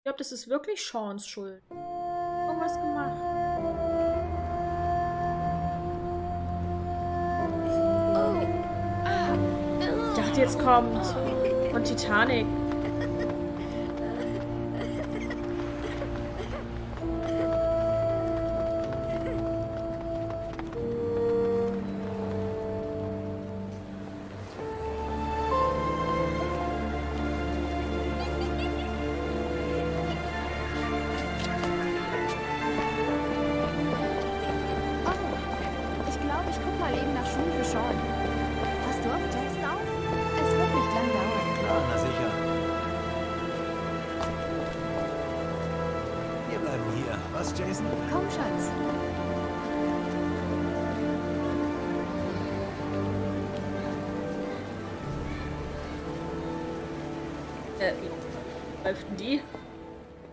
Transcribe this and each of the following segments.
Ich glaube, das ist wirklich Seans Schuld. Irgendwas gemacht. Ich dachte, jetzt kommt von Titanic. Äh, denn die?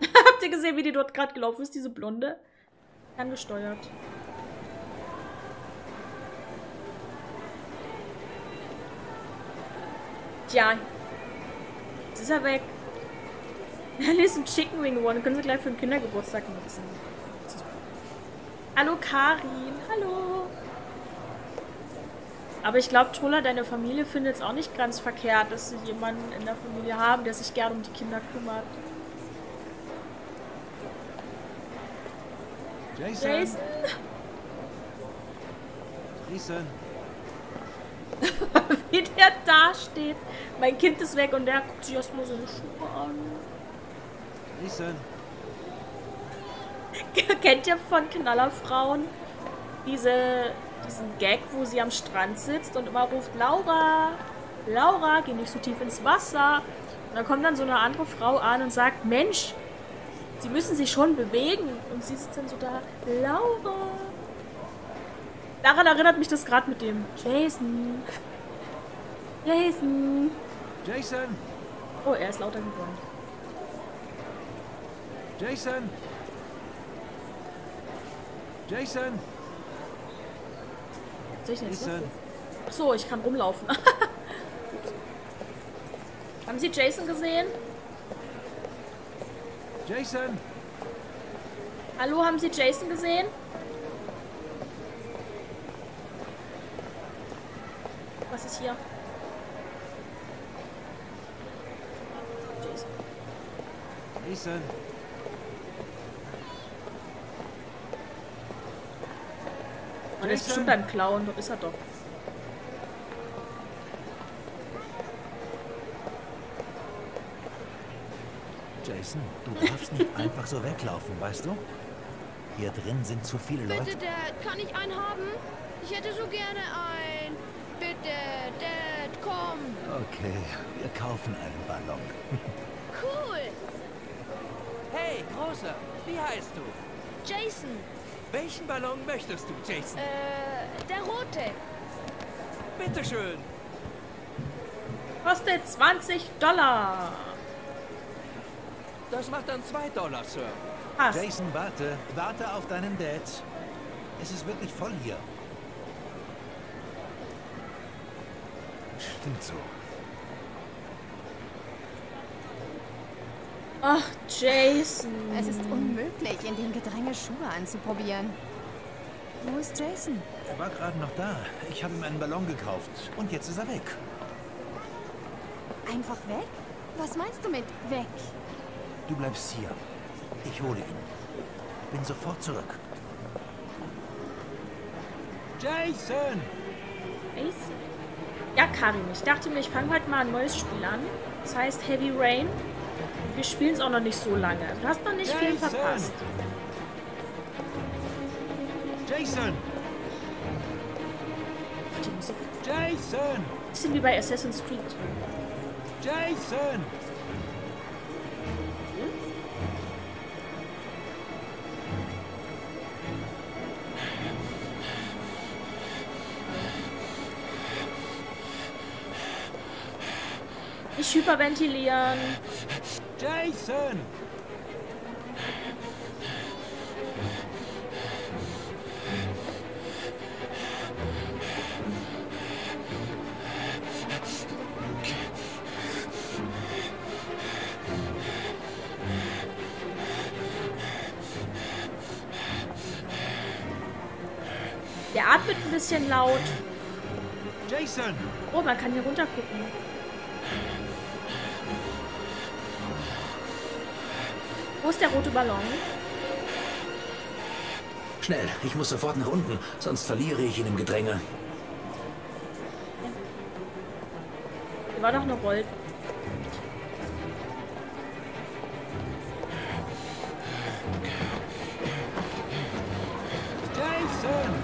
Habt ihr gesehen, wie die dort gerade gelaufen ist, diese Blonde? Ferngesteuert. Tja. Jetzt ist er weg. Er ist ein Chicken Wing gewonnen. Können sie gleich für den Kindergeburtstag nutzen. Hallo Karin. Hallo. Aber ich glaube, Troller, deine Familie findet es auch nicht ganz verkehrt, dass sie jemanden in der Familie haben, der sich gern um die Kinder kümmert. Jason? Jason. Jason? Wie der da steht. Mein Kind ist weg und der guckt sich erstmal seine Schuhe an. Jason? Kennt ihr von Knallerfrauen diese, diesen Gag, wo sie am Strand sitzt und immer ruft, Laura, Laura, geh nicht so tief ins Wasser. Und dann kommt dann so eine andere Frau an und sagt, Mensch, sie müssen sich schon bewegen. Und sie sitzt dann so da, Laura. Daran erinnert mich das gerade mit dem Jason. Jason. Jason? Oh, er ist lauter geworden. Jason? Jason? Soll ich denn jetzt Jason? machen? Ach so, ich kann rumlaufen. Haben Sie Jason gesehen? Jason? Hallo, haben Sie Jason gesehen? Was ist hier? Jason. Jason? Der ist bestimmt beim Klauen. Dort ist er doch. Jason, du darfst nicht einfach so weglaufen, weißt du? Hier drin sind zu viele Bitte, Leute. Dad, kann ich einen haben? Ich hätte so gerne ein. Bitte, Dad, komm. Okay, wir kaufen einen Ballon. Cool. Hey, Großer, wie heißt du? Jason, Welchen Ballon möchtest du, Jason? äh, der rote. Bitteschön. Kostet 20 Dollar. Das macht dann zwei Dollar, Sir. Passt. Jason, warte. Warte auf deinen Dad. Es ist wirklich voll hier. Stimmt so. Ach, Jason. Es ist unmöglich, in dem Gedränge Schuhe anzuprobieren. Wo ist Jason? Er war gerade noch da. Ich habe ihm einen Ballon gekauft. Und jetzt ist er weg. Einfach weg? Was meinst du mit weg? Du bleibst hier. Ich hole ihn. Bin sofort zurück. Jason! Jason. Ja, Karin, ich dachte mir, ich fange heute mal ein neues Spiel an. Das heißt Heavy Rain. Wir spielen es auch noch nicht so lange. Du hast noch nicht viel Jason! verpasst. Jason! Die Musik. Jason! Bisschen wie bei Assassin's Creed. Jason! Nicht hyperventilieren. Jason! Der atmet ein bisschen laut. Jason! Oh, man kann hier runter gucken. Wo ist der rote Ballon? Schnell, ich muss sofort nach unten, sonst verliere ich ihn im Gedränge. Hier war doch eine Roll. Jason!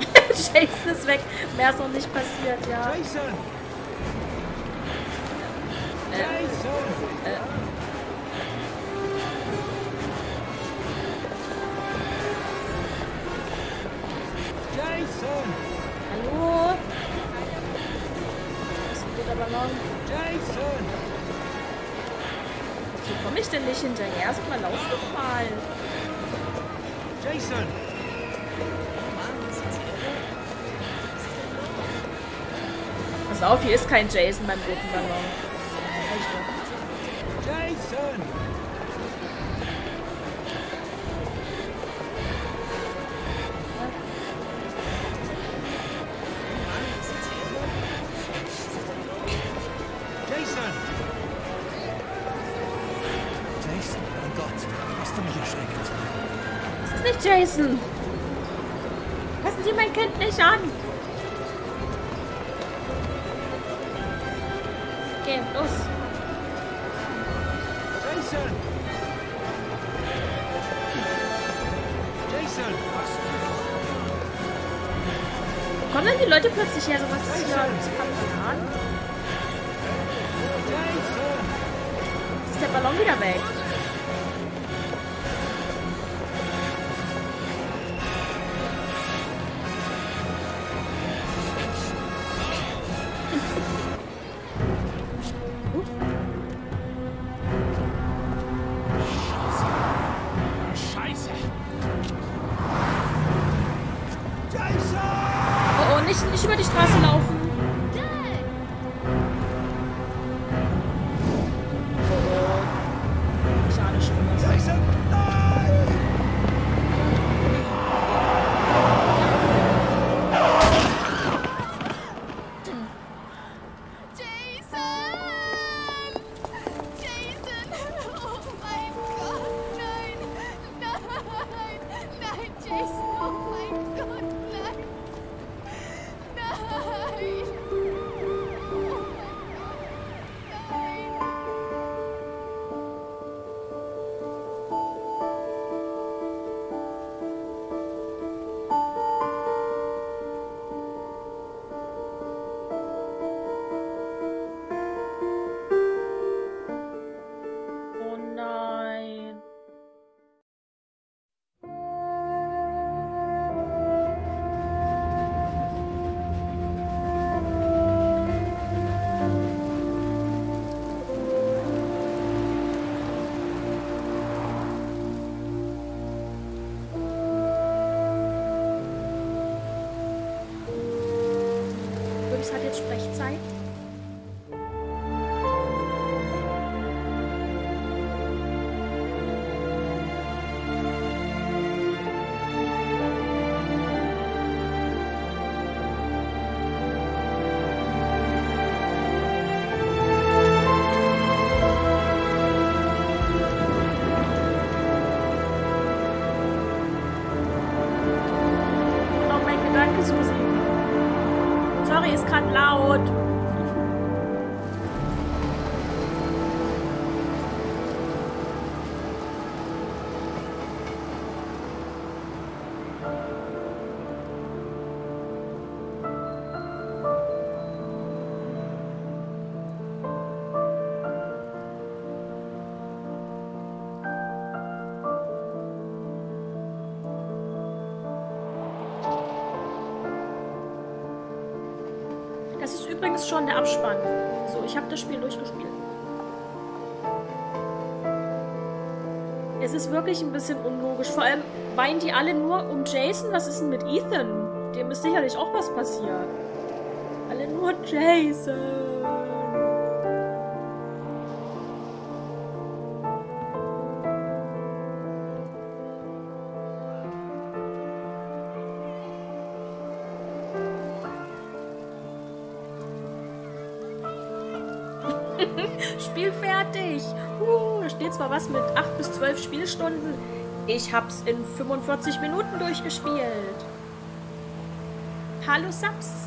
Jason ist weg. Mehr ist noch nicht passiert, ja. Jason! Jason! Wieso komme ich denn nicht hinterher? Sag mal, lauf doch mal. Jason! Pass auf, hier ist kein Jason beim roten Ballon. Jason! Jason. Fassen Sie mein Kind nicht an. Okay, los. Jason! Jason! Wo kommen denn die Leute plötzlich her? So was ist hier? Jason! Ist der Ballon wieder weg. Übrigens hat jetzt Sprechzeit. Übrigens schon der Abspann. So, ich habe das Spiel durchgespielt. Es ist wirklich ein bisschen unlogisch. Vor allem weinen die alle nur um Jason. Was ist denn mit Ethan? Dem ist sicherlich auch was passiert. Alle nur Jason. Was mit 8 bis 12 Spielstunden. Ich hab's in 45 Minuten durchgespielt. Hallo Saps.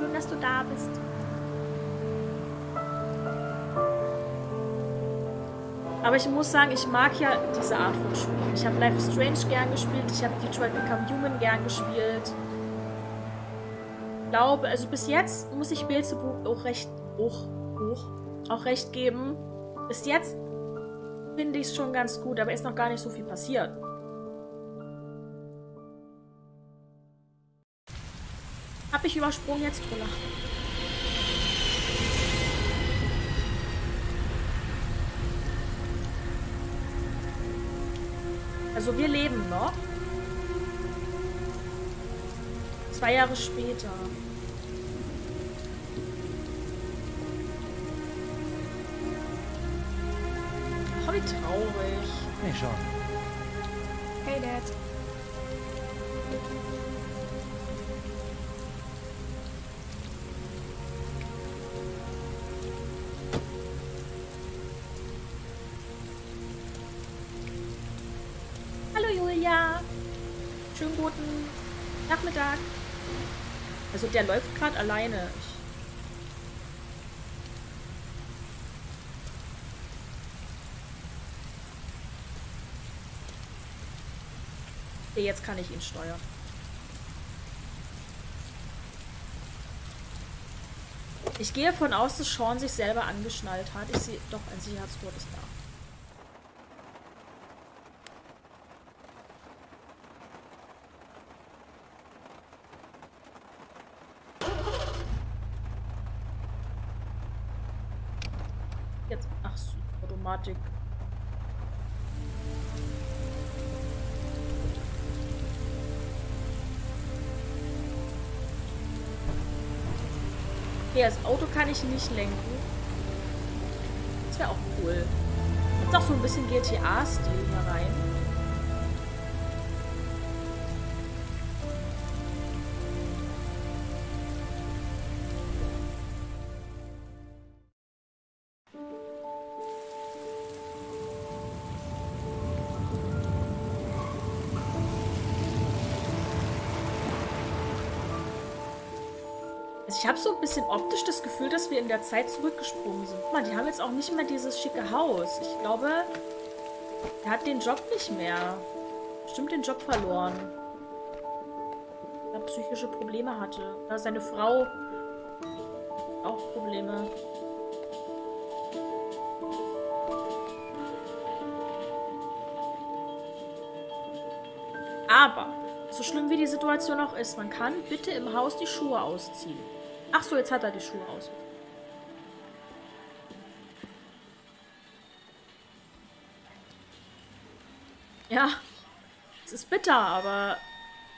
Schön, dass du da bist. Aber ich muss sagen, ich mag ja diese Art von Spielen. Ich habe Life is Strange gern gespielt, ich habe Detroit Become Human gern gespielt. Ich glaube, also bis jetzt muss ich Beelzebub auch recht hoch, hoch, auch recht geben. Bis jetzt finde ich es schon ganz gut, aber ist noch gar nicht so viel passiert. Habe ich übersprungen jetzt, Troller? Also wir leben noch. Zwei Jahre später. Wie traurig. Hey, Sean. Hey, Dad. Hallo Julia. Schönen guten Nachmittag. Also der läuft gerade alleine. Ich Okay, jetzt kann ich ihn steuern. Ich gehe davon aus, dass Sean sich selber angeschnallt hat. Ich sehe doch, ein Sicherheitsgurt ist da. Jetzt, ach so, Automatik. Okay, das Auto kann ich nicht lenken. Das wäre auch cool. Gibt auch so ein bisschen GTA-Stil hier rein. Also ich habe so ein bisschen optisch das Gefühl, dass wir in der Zeit zurückgesprungen sind. Guck mal, die haben jetzt auch nicht mehr dieses schicke Haus. Ich glaube, er hat den Job nicht mehr. Bestimmt den Job verloren. Weil er psychische Probleme hatte. Oder seine Frau auch Probleme. Aber, so schlimm wie die Situation auch ist, man kann bitte im Haus die Schuhe ausziehen. Ach so, jetzt hat er die Schuhe aus. Ja, es ist bitter, aber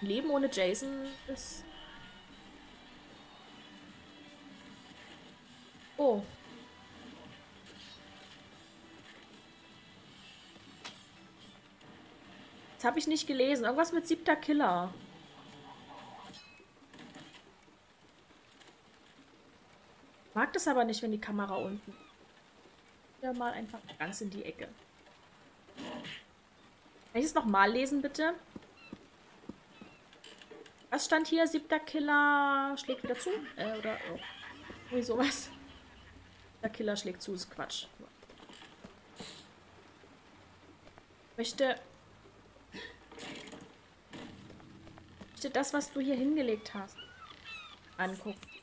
Leben ohne Jason ist... Oh. Das habe ich nicht gelesen. Irgendwas mit siebter Killer. Mag das aber nicht, wenn die Kamera unten. Ja, mal einfach ganz in die Ecke. Kann ich es nochmal lesen, bitte? Was stand hier? Siebter Killer schlägt wieder zu? Äh, oder oh. Wie sowas. Der Killer schlägt zu, ist Quatsch. Möchte. Möchte das, was du hier hingelegt hast, angucken.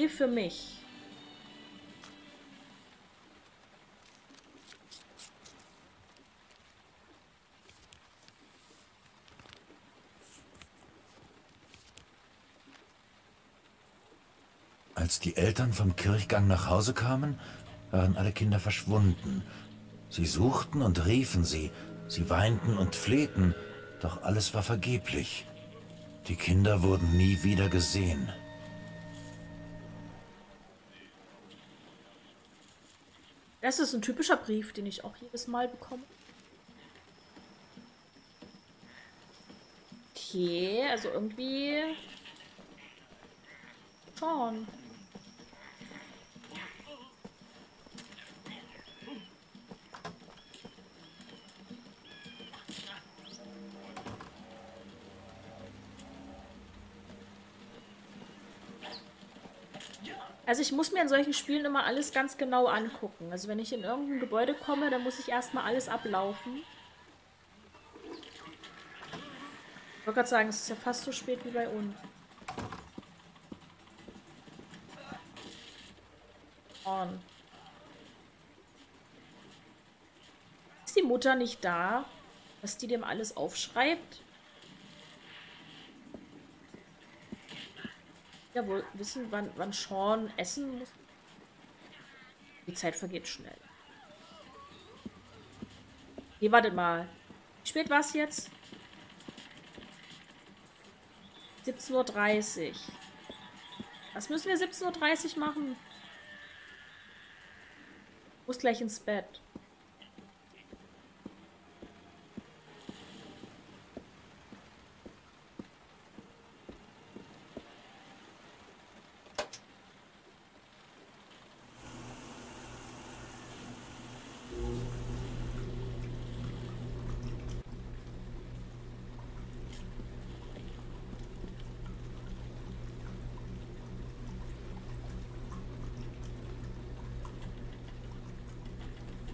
Brief für mich. Als die Eltern vom Kirchgang nach Hause kamen, waren alle Kinder verschwunden. Sie suchten und riefen sie, sie weinten und flehten, doch alles war vergeblich. Die Kinder wurden nie wieder gesehen. Das ist ein typischer Brief, den ich auch jedes Mal bekomme. Okay, also irgendwie schon. Also ich muss mir in solchen Spielen immer alles ganz genau angucken. Also wenn ich in irgendein Gebäude komme, dann muss ich erstmal alles ablaufen. Ich wollte gerade sagen, es ist ja fast so spät wie bei uns. On. Ist die Mutter nicht da, dass die dem alles aufschreibt? Ja, wohl wissen, wann, wann Sean essen muss. Die Zeit vergeht schnell. Nee, wartet mal. Wie spät war es jetzt? 17.30 Uhr. Was müssen wir 17.30 Uhr machen? Muss gleich ins Bett.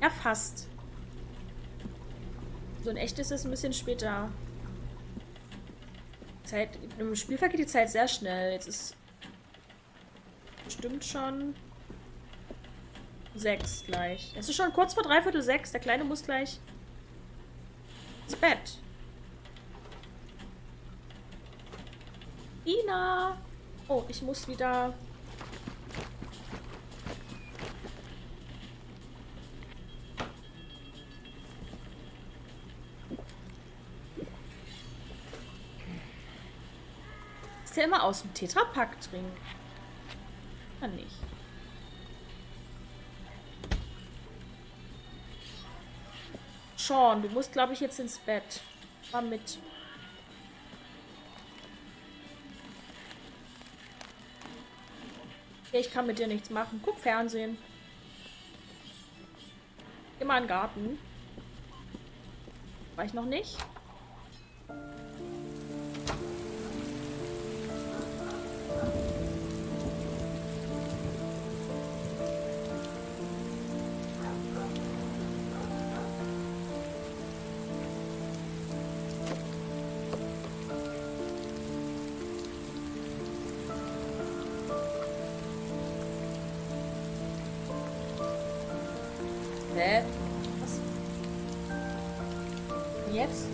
Ja, fast. So in echt ist es ein bisschen später. Zeit, Im Spiel vergeht die Zeit sehr schnell. Jetzt ist bestimmt schon sechs gleich. Es ist schon kurz vor dreiviertel sechs. Der Kleine muss gleich ins Bett. Ina! Oh, ich muss wieder Der immer aus dem Tetrapack trinken? Kann nicht. Sean, du musst, glaube ich, jetzt ins Bett. Mal mit. Ich kann mit dir nichts machen. Guck Fernsehen. Immer im Garten. War ich noch nicht? Hä? Was? Jetzt?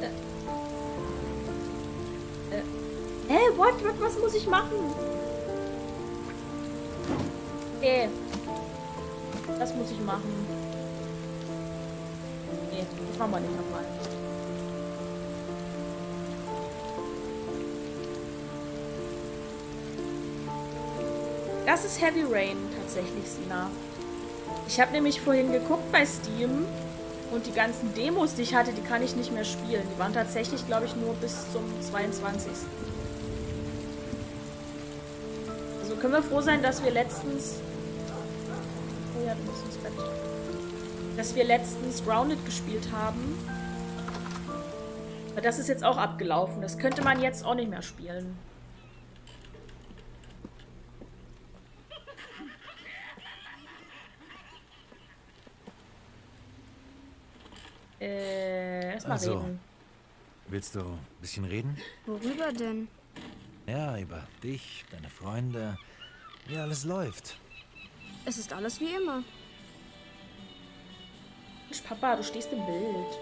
Äh. Äh. Hä? What? Was, was muss ich machen? Okay. Das muss ich machen. Nee, das machen wir nicht nochmal. Das ist Heavy Rain tatsächlich, Sina. Ich habe nämlich vorhin geguckt bei Steam und die ganzen Demos, die ich hatte, die kann ich nicht mehr spielen. Die waren tatsächlich, glaube ich, nur bis zum 22. Also können wir froh sein, dass wir letztens... Oh ja, du musst ins Bett. Dass wir letztens Grounded gespielt haben. Aber das ist jetzt auch abgelaufen. Das könnte man jetzt auch nicht mehr spielen. Äh, erstmal Also. reden. Willst du ein bisschen reden? Worüber denn? Ja, über dich, deine Freunde, wie alles läuft. Es ist alles wie immer. Mensch, Papa, du stehst im Bild.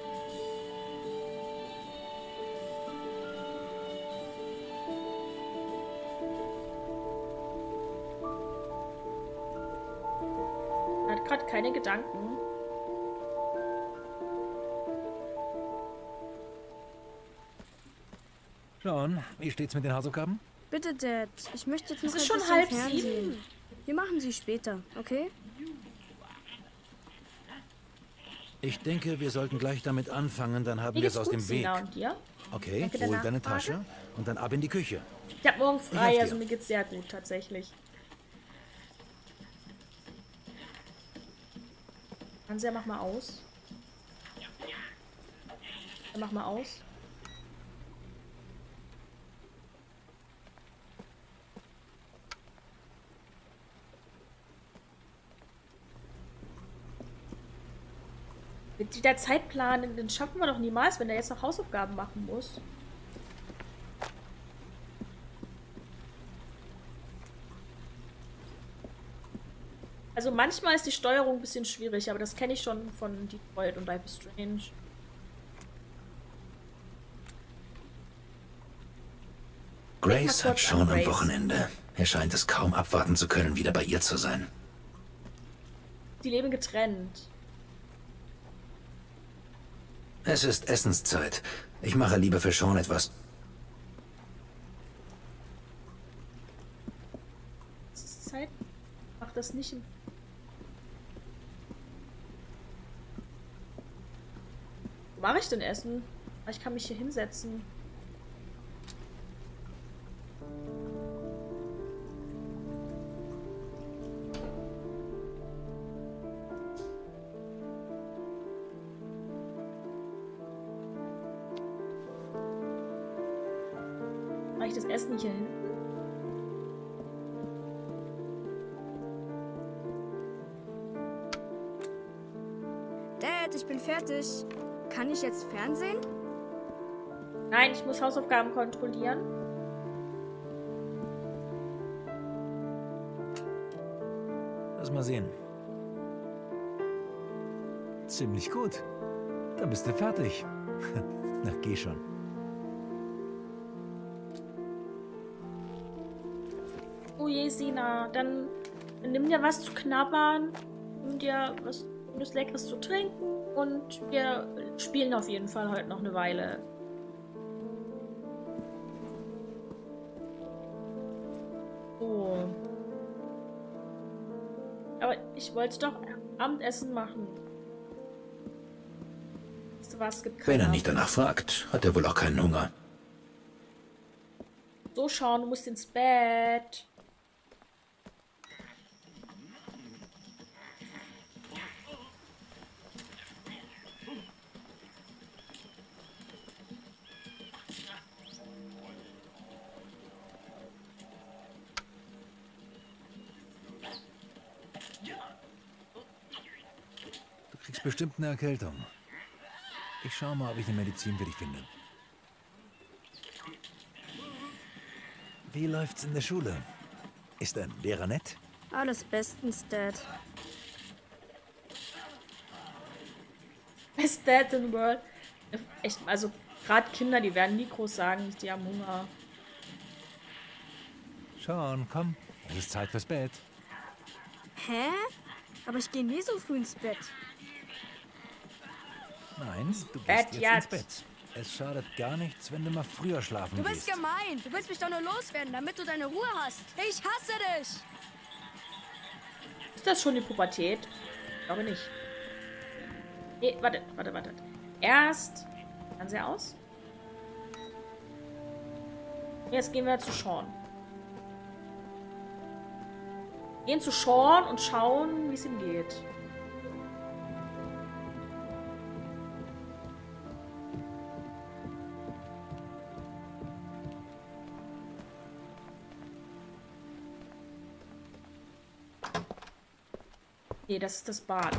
Er hat gerade keine Gedanken. Sean, wie steht's mit den Hausaufgaben? Bitte, Dad. Ich möchte jetzt noch Es ist schon halb Fernsehen. sieben. Wir machen sie später, okay? Ich denke, wir sollten gleich damit anfangen, dann haben wir es aus dem Weg. Sina. Und dir? Okay, Danke hol deine. Tasche und dann ab in die Küche. Ich hab morgen frei, also mir geht's sehr gut, tatsächlich. Fernseher, mach mal aus. Dann mach mal aus. Mit der Zeitplan, den schaffen wir doch niemals, wenn er jetzt noch Hausaufgaben machen muss. Also manchmal ist die Steuerung ein bisschen schwierig, aber das kenne ich schon von Detroit und Life is Strange. Grace hat schon am. Wochenende. Er scheint es kaum abwarten zu können, wieder bei ihr zu sein. Die leben getrennt. Es ist Essenszeit. Ich mache lieber für Sean etwas. Es ist Zeit. Mach das nicht im. Mache ich denn Essen? Ich kann mich hier hinsetzen. Ich das Essen hier hinten? Dad, ich bin fertig. Kann ich jetzt Fernsehen? Nein, ich muss Hausaufgaben kontrollieren. Lass mal sehen. Ziemlich gut. Dann bist du fertig. Na, geh schon. Oh je, Sina, dann nimm dir was zu knabbern, nimm dir was Gutes Leckeres zu trinken und wir spielen auf jeden Fall heute noch eine Weile. So. Aber ich wollte doch Abendessen machen. Was, gibt Wenn er nicht danach fragt, hat er wohl auch keinen Hunger. So schauen, du musst ins Bett. Du kriegst bestimmt eine Erkältung. Ich schau mal, ob ich eine Medizin für dich finde. Wie läuft's in der Schule? Ist dein Lehrer nett? Alles bestens, Dad. Best Dad in the world. Echt, also gerade Kinder, die werden nie groß sagen, die haben Hunger. Schon, komm. Es ist Zeit fürs Bett. Hä? Aber ich gehe nie so früh ins Bett. Nein, du gehst Bett jetzt, jetzt. ins Bett. Es schadet gar nichts, wenn du mal früher schlafen Du bist gehst. gemein. Du willst mich doch nur loswerden, damit du deine Ruhe hast. Ich hasse dich. Ist das schon die Pubertät? Ich glaube nicht. Nee, warte, warte, warte. Erst Fernseher aus. Jetzt gehen wir zu Sean. Gehen zu Sean und schauen, wie es ihm geht. Nee, das ist das Bad.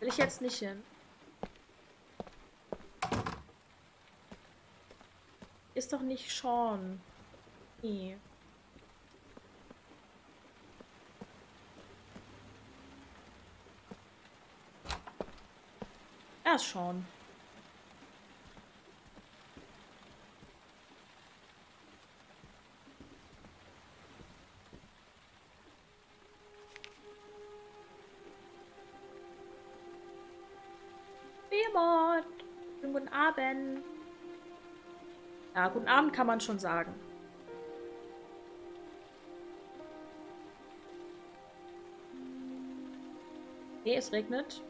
Will ich jetzt nicht hin. Ist doch nicht Sean. Nee. Er ist Sean. Ja, guten Abend kann man schon sagen. Nee, es regnet.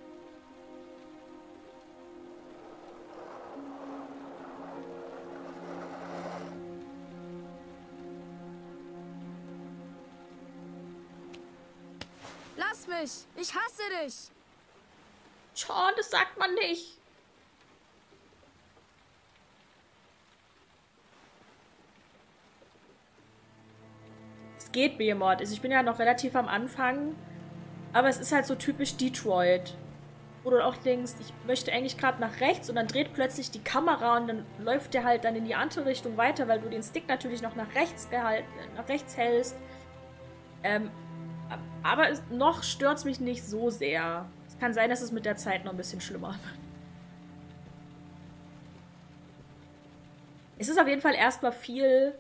Lass mich! Ich hasse dich! Sean, das sagt man nicht. Geht, Behemoth. Also ich bin ja noch relativ am Anfang. Aber es ist halt so typisch Detroit. Wo du auch denkst, ich möchte eigentlich gerade nach rechts und dann dreht plötzlich die Kamera und dann läuft der halt dann in die andere Richtung weiter, weil du den Stick natürlich noch nach rechts behalten, nach rechts hältst. Ähm, aber es, noch stört es mich nicht so sehr. Es kann sein, dass es mit der Zeit noch ein bisschen schlimmer wird. Es ist auf jeden Fall erstmal viel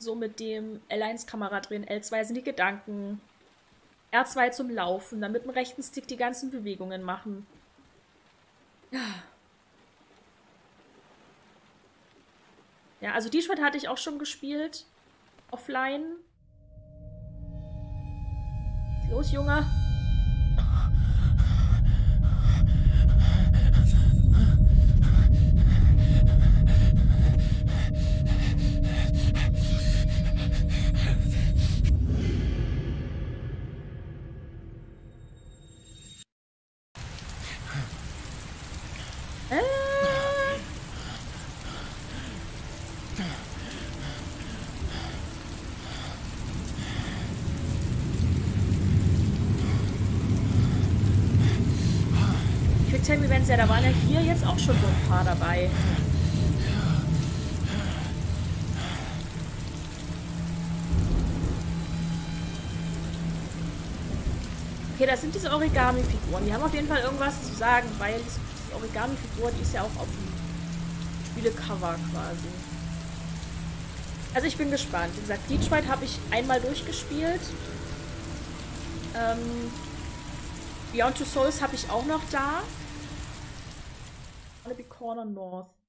so mit dem L1-Kamera drehen. L2 sind die Gedanken. R2 zum Laufen, dann mit dem rechten Stick die ganzen Bewegungen machen. Ja, also die Schritt hatte ich auch schon gespielt. Offline. Los, Junge. Quicktime Events, ja, da waren ja hier jetzt auch schon so ein paar dabei. Okay, das sind diese Origami-Figuren. Die haben auf jeden Fall irgendwas zu sagen, weil diese Origami-Figur, die ist ja auch auf dem Spielecover quasi. Also ich bin gespannt. Wie gesagt, Detroit habe ich einmal durchgespielt. Ähm, Beyond Two Souls habe ich auch noch da. Wallaby Corner North.